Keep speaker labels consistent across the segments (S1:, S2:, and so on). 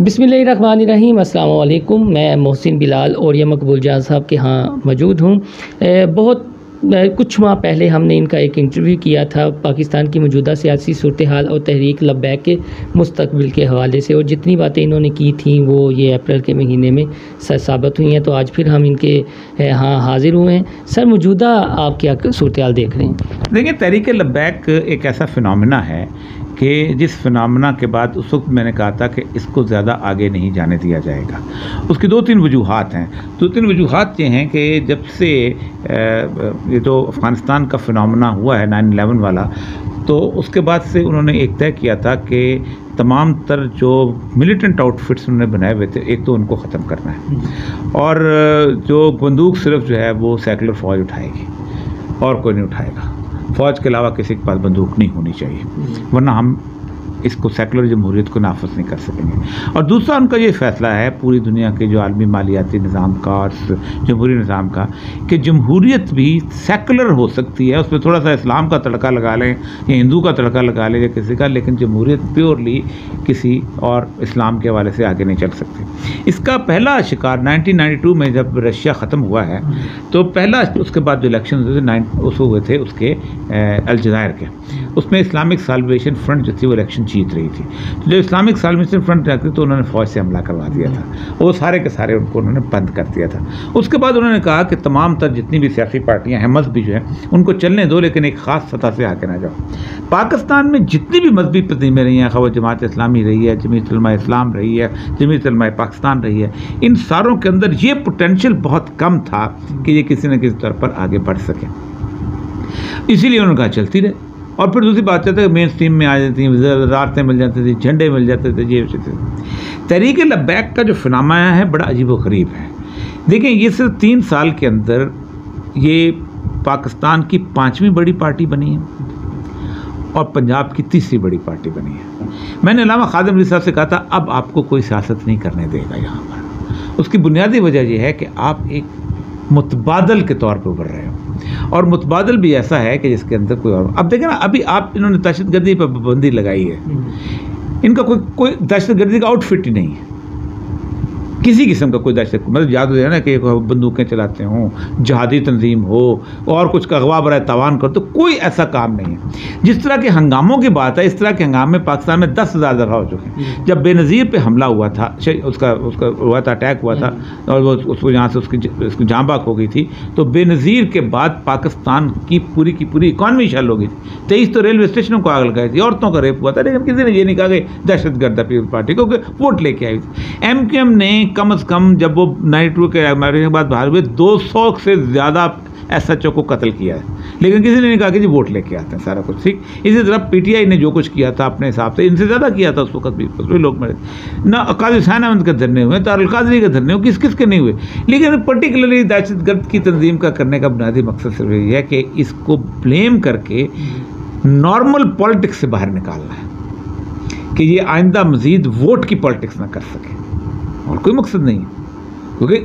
S1: बिसमीम अल्लाम मैं मोहसिन बिलाल और ये मकबूल जान साहब के यहाँ मौजूद हूँ। बहुत कुछ माह पहले हमने इनका एक इंटरव्यू किया था पाकिस्तान की मौजूदा सियासी सूरत हाल और तहरीक लबैक के मुस्तबिल के हवाले से और जितनी बातें इन्होंने की थी वो ये अप्रैल के महीने में सच साबित हुई हैं। तो आज फिर हम इनके यहाँ हाजिर हुए हैं। सर, मौजूदा आप क्या सूरत हाल देख रहे हैं?
S2: देखिए, तहरीक लब्बैक एक ऐसा फिनमिना है कि जिस फिनमिना के बाद उस वक्त मैंने कहा था कि इसको ज़्यादा आगे नहीं जाने दिया जाएगा। उसकी दो तीन वजूहत हैं। दो तीन वजूहत ये हैं कि जब से ये जो अफ़गानिस्तान का फिनमिना हुआ है, नाइन एलेवन वाला तो उसके बाद से उन्होंने एक तय किया था कि तमाम तर जो मिलिटेंट आउटफिट्स उन्होंने बनाए हुए थे, एक तो उनको ख़त्म करना है। और जो बंदूक सिर्फ़ जो है वो सेकुलर फौज उठाएगी, और कोई नहीं उठाएगा। फ़ौज के अलावा किसी के पास बंदूक नहीं होनी चाहिए। वरना हम इसको सेकुलर जमहूरीत को नाफज नहीं कर सकेंगे। और दूसरा उनका ये फैसला है पूरी दुनिया के जो आलमी मालियाती निज़ाम का और जमहूरी निज़ाम का, कि जमहूरीत भी सेकुलर हो सकती है, उसमें थोड़ा सा इस्लाम का तड़का लगा लें या हिंदू का तड़का लगा लें या किसी का, लेकिन जमहूरीत प्योरली किसी और इस्लाम के हवाले से आगे नहीं चल सकती। इसका पहला शिकार 1992 में जब रशिया ख़त्म हुआ है तो पहला उसके बाद जो इलेक्शन हुए थे, नाइन उस हुए थे उसके अलजायर के। उसमें इस्लामिक सालवेशन फ्रंट जो थी वो इलेक्शन जीत रही थी। तो इस्लामिक सालवेशन फ्रंट जाती तो उन्होंने फ़ौज से हमला करवा दिया था। वो सारे के सारे उनको उन्होंने बंद कर दिया था। उसके बाद उन्होंने कहा कि तमाम तर जितनी भी सियासी पार्टियाँ हैं, मजहबी जो हैं, उनको चलने दो, लेकिन एक ख़ास सतह से आके ना जाओ। पाकिस्तान में जितनी भी मजहबी तंजीमें रही हैं, खबर जमात इस्लामी रही है जमीत इस्लाम रही है जमीत पाकिस्तान रही है, इन सारों के अंदर ये पोटेंशियल बहुत कम था कि ये किसी न किसी तौर पर आगे बढ़ सके। इसीलिए उन्होंने कहा, चलती रहे। और फिर दूसरी बात है मेन स्ट्रीम में आ जाती थी रास्ते मिल जाती थी, झंडे मिल जाते थे, ये तहरीक लब्बैक का जो फिनामाया है, बड़ा अजीब गरीब है। देखें, ये सिर्फ़ तीन साल के अंदर ये पाकिस्तान की पाँचवीं बड़ी पार्टी बनी है और पंजाब की तीसरी बड़ी पार्टी बनी है। मैंने अलामा खादम अली साहब से कहा था, अब आपको कोई सियासत नहीं करने देगा यहाँ पर। उसकी बुनियादी वजह यह है कि आप एक मुतबादल के तौर पर उभर रहे हो। और मुतबादल भी ऐसा है कि जिसके अंदर कोई और अब देखें ना अभी आप इन्होंने दहशत गर्दी पर पाबंदी लगाई है हम्म। इनका कोई कोई दहशत गर्दी का आउटफिट ही नहीं है किसी किस्म का कोई दहशत मतलब याद हो जाए ना कि बंदूकें चलाते हों जहादी तंजीम हो और कुछ का अगवा बरए तवान कर तो कोई ऐसा काम नहीं है जिस तरह के हंगामों की बात है इस तरह के हंगामे पाकिस्तान में दस हज़ार दफ़ा हो चुके हैं। जब बेनज़ीर पर हमला हुआ था उसका उसका हुआ था अटैक हुआ था। और वो उसको यहाँ से उसकी उसकी जाँ बाक हो गई थी तो बेनज़ीर के बाद पाकिस्तान की पूरी की पूरी इकॉनमी शल हो गई थी तेईस तो रेलवे स्टेशनों को आग लगाई थी औरतों का रेप हुआ था लेकिन किसी ने ये नहीं कहा कि दहशत गर्द पीपल पार्टी क्योंकि वोट लेके आई थी एम क्यू एम ने कम अज़ कम जब वो नाइट टू के मैरिज के बाद बाहर हुए, दो सौ से ज़्यादा एस एच ओ को कत्ल किया है। लेकिन किसी ने नहीं कहा कि जी वोट लेके आते हैं, सारा कुछ, ठीक? इसी तरह पीटीआई ने जो कुछ किया था अपने हिसाब से, इनसे ज़्यादा किया था उस वक्त भी भी लोग मरे। ना काजी हुसैन अहमद के धरने हुए तारकादरी के धरने हुए किस किस के नहीं हुए। लेकिन पर्टिकुलरली दहशत गर्द की तंजीम का करने का बुनियादी मकसद सिर्फ़ यही है कि इसको ब्लेम करके नॉर्मल पॉलिटिक्स से बाहर निकालना है, कि ये आइंदा मजीद वोट की पॉलिटिक्स ना कर सके। और कोई मकसद नहीं। है क्योंकि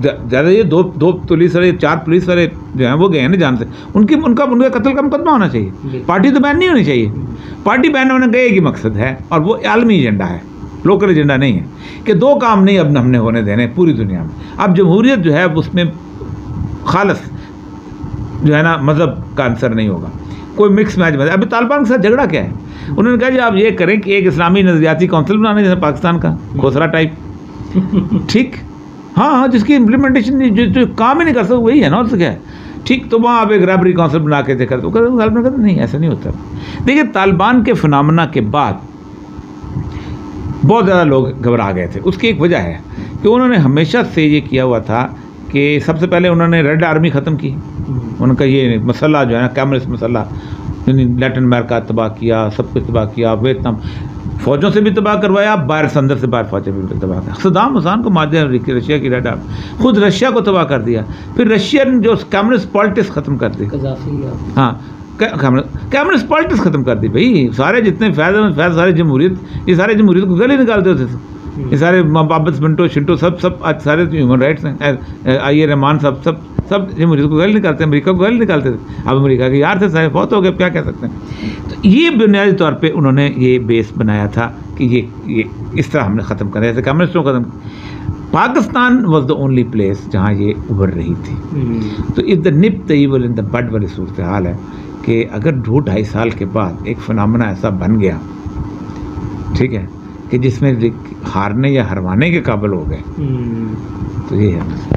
S2: ज़्यादा ये दो दो पुलिस वाले चार पुलिस वाले जो हैं वो गए हैं ना जान से। उनकी उनका उनका कत्ल का मुकदमा होना चाहिए। पार्टी तो बैन नहीं होनी चाहिए। पार्टी बैन होने का एक ही मकसद है और वो आलमी एजेंडा है। लोकल एजेंडा नहीं है। कि दो काम नहीं अब हमने होने देने पूरी दुनिया में। अब जमहूरियत जो है उसमें खालस जो है ना मज़हब का आंसर नहीं होगा। कोई मिक्स मैच बना अभी तालिबान के साथ झगड़ा क्या है? उन्होंने कहा जी आप ये करें कि एक इस्लामी नजरियाती काउंसिल बनाने जैसे पाकिस्तान का खोसरा टाइप ठीक? हाँ हाँ जिसकी इम्प्लीमेंटेशन जो, जो काम ही नहीं कर सकते वही है ना और क्या है? ठीक तो वहाँ आप एक रैबरी काउंसिल बना के देखा तो कहते नहीं ऐसा नहीं होता। देखिए तालिबान के फिनामना के बाद बहुत ज़्यादा लोग घबरा गए थे। उसकी एक वजह है कि उन्होंने हमेशा से ये किया हुआ था कि सबसे पहले उन्होंने रेड आर्मी ख़त्म की। उनका ये मसला जो है ना कैमरिस मसला लैटिन अमेरिका तबाह किया सब कुछ तबाह किया वियतनाम फौजों से भी तबाह करवाया बाहर संदर से बाहर फौजें भी तबाह कर सदाम हुसैन को मार दिया रशिया की रेड खुद रशिया को तबाह कर दिया। फिर रशियन जो कम्युनिस्ट पॉलिटिक्स ख़त्म कर दी। हाँ कम्युनिस्ट पॉलिटिक्स ख़त्म कर दी भाई। सारे जितने फैज फैज सारे जमहूरियत ये सारे जमहूरियत को गले निकालते होते थे ये सारे बाबस मिनटो शिंटो सब सब आज सारे ह्यूमन राइट्स हैं। आई ए रहमान सब सब सब जमहूरियत को गल निकालते हैं अमेरिका को गल निकालते थे। अब अमरीका के यार थे सारे बहुत हो गए क्या कह सकते हैं? तो ये बुनियादी तौर पर उन्होंने ये बेस बनाया था कि ये ये इस तरह हमने ख़त्म कर जैसे कम्युनिस्टों को ख़त्म Pakistan was the only place जहाँ ये उभर रही थी।
S1: हम्म,
S2: तो इस द निप तयबल इन द बड वाली सूरत हाल है कि अगर दो ढाई साल के बाद एक फिनमिना ऐसा बन गया ठीक है कि जिसमें हारने या हरवाने के काबिल हो गए
S1: हम्म।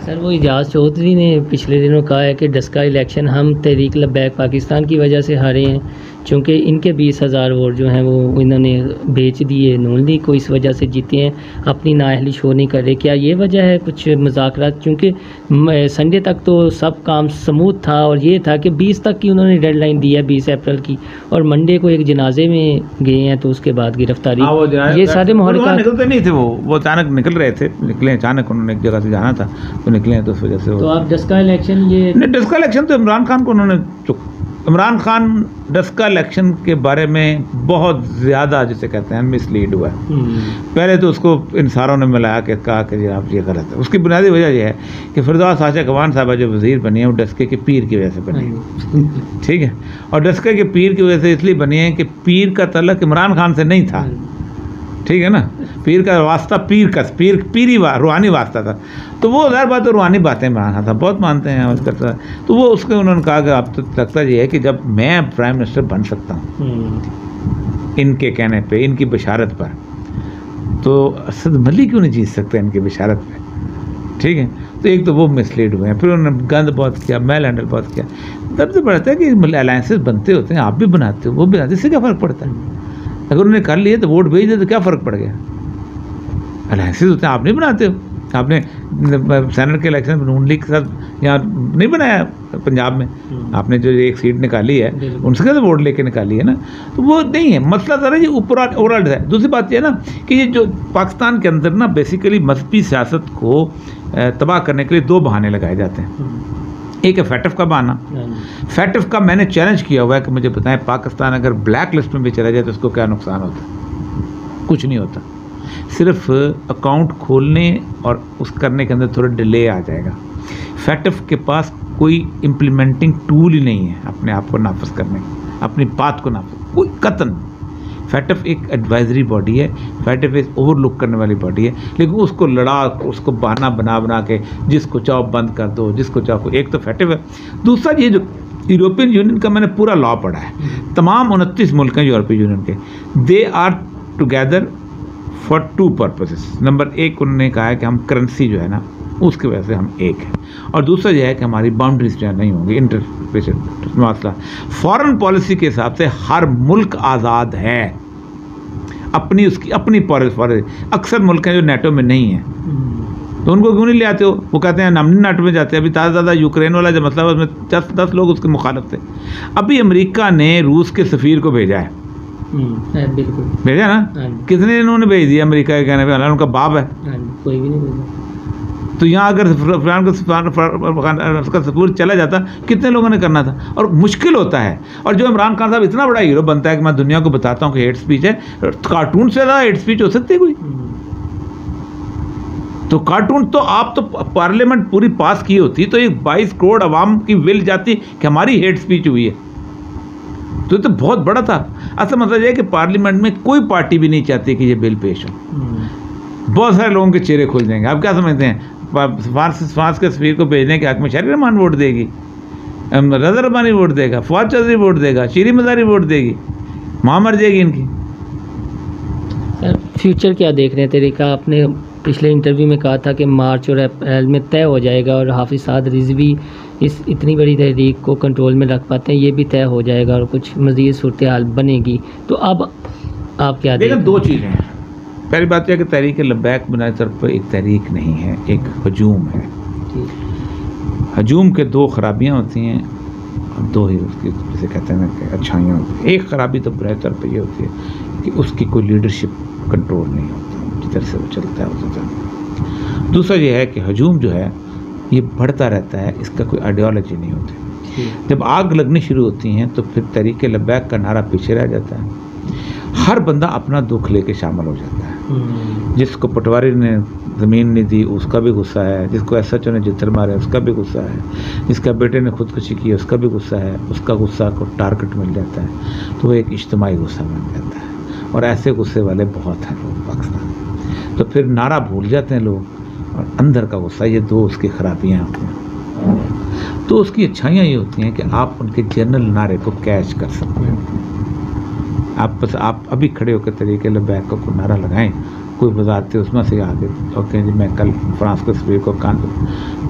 S1: सर, वो एजाज चौधरी ने पिछले दिनों कहा है कि डस्का इलेक्शन हम तहरीक लबैक पाकिस्तान की वजह से हारे हैं। क्योंकि इनके बीस हज़ार वोट जो हैं वो इन्होंने बेच दिए नून लीग को इस वजह से जीते हैं अपनी नाअहली शो नहीं कर रहे। क्या ये वजह है कुछ मुजाकरात? क्योंकि म- संडे तक तो सब काम स्मूथ था और ये था कि बीस तक की उन्होंने डेड लाइन दी है बीस अप्रैल की और मंडे को एक जनाजे में गए हैं तो उसके बाद गिरफ्तारी।
S2: हाँ,
S1: ये सारे महरक़ात
S2: निकलते नहीं थे वो। वो अचानक निकल रहे थे निकले अचानक उन्होंने एक जगह से जाना था तो निकले हैं तो उस वजह से
S1: तो आप डस्का इलेक्शन ये
S2: डस्का इलेक्शन तो इमरान खान को उन्होंने चुक इमरान खान डस्का इलेक्शन के बारे में बहुत ज़्यादा जिसे कहते हैं मिसलीड हुआ है।
S1: हम्म,
S2: पहले तो उसको इन सारों ने मिलाया कि कहा कि जी आप ये गलत है। उसकी बुनियादी वजह यह है कि फिरदौस आशा कवान साहबा जो वज़ीर बनी है वो डस्के के पीर की वजह से बनी है।
S1: हाँ
S2: ठीक है? और डस्के के पीर की वजह से इसलिए बनी है कि पीर का तलक इमरान खान से नहीं था। ठीक है ना? पीर का वास्ता पीर का पीर पीरी वा, रूहानी वास्ता था। तो वो हर बात तो रूहानी बातें खान था बहुत मानते हैं उसका तो, तो वो उसके उन्होंने कहा कि अब तो लगता ये है कि जब मैं प्राइम मिनिस्टर बन सकता हूँ
S1: हम्म,
S2: इनके कहने पर इनकी बशारत पर तो असद मली क्यों नहीं जीत सकते इनकी बशारत पर ठीक है? तो एक तो वो मिसलीड हुए हैं फिर उन्होंने गंद बहुत किया मेल हैंडल बहुत किया। तब से पड़ता है कि अलायंसेस बनते होते हैं आप भी बनाते हो वो भी बनाते इससे क्या फ़र्क पड़ता है? अगर उन्हें कर लिए तो वोट भेज दे तो क्या फ़र्क पड़ गया? अलायंसेस होते हैं आप नहीं बनाते हो। आपने सेनेट के इलेक्शन में नून लीग के साथ यहाँ नहीं बनाया पंजाब में?
S1: हम्म।
S2: आपने जो एक सीट निकाली है उनसे कैसे वोट लेके निकाली है ना? तो वो नहीं है। मसला सारा ये ऊपर ओवरऑल है। दूसरी बात ये है ना कि ये जो पाकिस्तान के अंदर ना बेसिकली मजहबी सियासत को तबाह करने के लिए दो बहाने लगाए जाते हैं।
S1: हम्म,
S2: एक है फैटफ का बहाना।
S1: हाँ
S2: फैटफ का मैंने चैलेंज किया हुआ है कि मुझे बताएँ पाकिस्तान अगर ब्लैक लिस्ट में भी चला जाए तो उसको क्या नुकसान होता? है कुछ नहीं होता। सिर्फ़ अकाउंट खोलने और उस करने के अंदर थोड़ा डिले आ जाएगा। फैटफ के पास कोई इम्प्लीमेंटिंग टूल ही नहीं है अपने आप को नाफज करने। अपनी बात को नाफज कोई कतन। फैटफ एक एडवाइजरी बॉडी है। फैटफ एक ओवरलुक करने वाली बॉडी है। लेकिन उसको लड़ा उसको बहाना बना बना के जिसको चाहो बंद कर दो जिसको चाहो एक तो फैटफ है। दूसरा ये जो यूरोपियन यूनियन का मैंने पूरा लॉ पढ़ा है। तमाम उनतीस मुल्क हैं यूरोपियन यूनियन के। They are together for two purposes number एक उन्होंने कहा है कि हम करेंसी जो है ना उसकी वजह से हम एक हैं। और दूसरा यह है कि हमारी बाउंड्रीज जो नहीं होंगी इंटर मसला। फॉरेन पॉलिसी के हिसाब से हर मुल्क आज़ाद है। अपनी उसकी अपनी पॉलिसी अक्सर मुल्क हैं जो नेटो में नहीं हैं तो उनको क्यों नहीं ले आते हो? वो कहते हैं हम नहीं नाटो में जाते हैं अभी ताज़ा ज़्यादा यूक्रेन वाला जो मसला है उसमें दस दस लोग उसके मुखालफ थे। अभी अमेरिका ने रूस के सफ़ीर को भेजा हाँ,
S1: बिल्कुल।
S2: भेजा ना?
S1: हाँ
S2: कितने इन्होंने भेज दिया अमेरिका के कहने पे? हालाँकि उनका बाप है।
S1: हाँ कोई भी नहीं बोला
S2: तो यहाँ अगर फरहान का उसका सपूर चला जाता कितने लोगों ने करना था? और मुश्किल होता है। और जो इमरान खान साहब इतना बड़ा हीरो बनता है कि मैं दुनिया को बताता हूँ कि हेट स्पीच है कार्टून से ज़्यादा हेट स्पीच हो सकती है कोई?
S1: हम्म,
S2: तो कार्टून तो आप तो पार्लियामेंट पूरी पास की होती तो एक 22 करोड़ अवाम की विल जाती कि हमारी हेट स्पीच हुई है। तो ये तो बहुत बड़ा था। असल मतलब यह कि पार्लियामेंट में कोई पार्टी भी नहीं चाहती कि ये बिल पेश हो।
S1: हम्म,
S2: बहुत सारे लोगों के चेहरे खुल जाएँगे। आप क्या समझते हैं? फ्रांस फ्रांस के सफीर को भेजने के हक में शरीर रहमान वोट देगी। रजा रबानी वोट देगा फवाद चौधरी वोट देगा शीरी मजारी वोट देगी। माँ मर जाएगी इनकी।
S1: सर फ्यूचर क्या देख रहे हैं? तरीका आपने पिछले इंटरव्यू में कहा था कि मार्च और अप्रैल में तय हो जाएगा और हाफिज साद रिजवी इस इतनी बड़ी तहरीक को कंट्रोल में रख पाते हैं ये भी तय हो जाएगा और कुछ मज़ीद सूरत हाल बनेगी। तो अब आप क्या देख
S2: देखिए दो चीज़ें हैं। पहली बात यह कि तहरीक लब्बैक बुनियादी तौर पर एक तहरीक नहीं है एक हजूम है। हजूम के दो खराबियाँ होती हैं और दो ही उसकी जैसे कहते हैं ना कि अच्छाइयाँ होती हैं। एक खराबी तो बुनियादी तौर पर यह होती है कि उसकी कोई लीडरशिप कंट्रोल नहीं होता जिधर से वो चलता है उस तरह दूसरा यह है कि हजूम जो है ये बढ़ता रहता है इसका कोई आइडियोलॉजी नहीं होती जब आग लगनी शुरू होती हैं तो फिर तरीके लब्बैक का नारा पीछे रह जाता है। हर बंदा अपना दुख लेके शामिल हो जाता है।
S1: हम्म,
S2: जिसको पटवारी ने ज़मीन नहीं दी उसका भी गुस्सा है। जिसको एस एच ओ ने जितर मारे उसका भी गुस्सा है। जिसका बेटे ने खुदकुशी की उसका भी गुस्सा है। उसका गुस्सा को टारगेट मिल जाता है। तो वो एक इज्तमाही गुस्सा बन जाता है। और ऐसे गुस्से वाले बहुत हैं लोग पाकिस्तान तो फिर नारा भूल जाते हैं लोग। और अंदर का गुस्सा ये दो उसकी खराबियाँ होती हैं। तो उसकी अच्छाइयाँ ये होती हैं कि आप उनके जनरल नारे को कैच कर सकते हैं। आप बस आप अभी खड़े होकर तरीके लबैक को नारा लगाएँ कोई वजारत उसमें से आगे और कहें जी मैं कल फ्रांस को तस्वीर को कान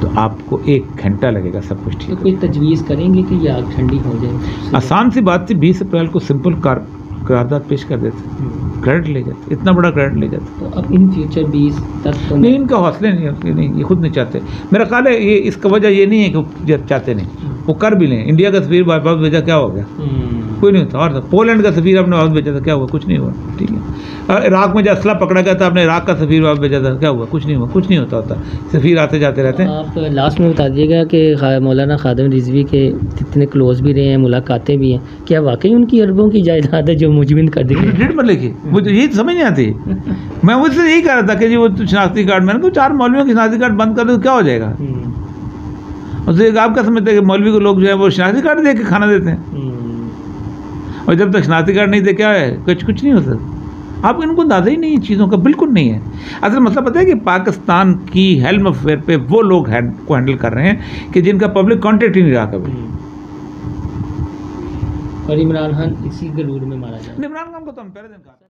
S2: तो आपको एक घंटा लगेगा सब कुछ ठीक तो
S1: कोई तजवीज़ करेंगे कि ये आग ठंडी हो जाए?
S2: आसान सी बात थी बीस अप्रैल को सिंपल कार करारदाद पेश कर देते
S1: हम्म।
S2: क्रेडिट ले जाते। इतना बड़ा क्रेडिट ले जाते।
S1: तो अब इन फ्यूचर बीस तक तो
S2: नहीं इनका हौसले नहीं होते नहीं ये खुद नहीं चाहते। मेरा ख्याल है ये इसका वजह ये नहीं है कि चाहते नहीं। वो कर भी लें। इंडिया का तस्वीर बाईपास भेजा क्या हो गया?
S1: हम्म।
S2: कोई नहीं होता। और था। पोलैंड का सफ़ीर आपने वापस भेजा था क्या हुआ? कुछ नहीं हुआ। ठीक है। और इराक में जब असला पकड़ा गया था आपने इराक का सफ़ीर वापस भेजा था क्या हुआ? कुछ नहीं हुआ कुछ नहीं होता होता। सफ़ीर आते जाते रहते हैं।
S1: आप लास्ट में बता दीजिएगा कि मौलाना खादम रिजवी के जितने क्लोज भी रहे हैं मुलाकातें भी हैं। क्या वाकई उनकी अरबों की जायदाद है जो मुजमिन कर दी
S2: डेढ़ मरले की मुझे यही समझ नहीं आती। मैं मुझसे यही कह रहा था कि जी वो तो शनाख्ती कार्ड मैंने कहा चार मौलवियों की शनाख्ती कार्ड बंद कर दो तो क्या हो जाएगा?
S1: हम्म।
S2: और तो आप क्या समझते हैं कि मौलवी को लोग जो है वो शनाख्ती कार्ड दे के खाना देते हैं?
S1: हम्म।
S2: और जब तक शनाख्ती कार्ड नहीं दे क्या है कुछ कुछ नहीं हो सकता। आप इनको अंदाज़ा ही नहीं है चीज़ों का बिल्कुल नहीं है। असल मतलब पता है कि पाकिस्तान की हेल्म अफेयर पे वो लोग हैंड को हैंडल कर रहे हैं कि जिनका पब्लिक कॉन्टेक्ट ही नहीं रहा कभी।
S1: हम्म। और इमरान खान इसी गरूर में मारा जाए
S2: इमरान खान को तो हम पहले दिन कहा